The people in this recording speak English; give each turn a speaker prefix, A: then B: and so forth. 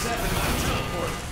A: Teleporter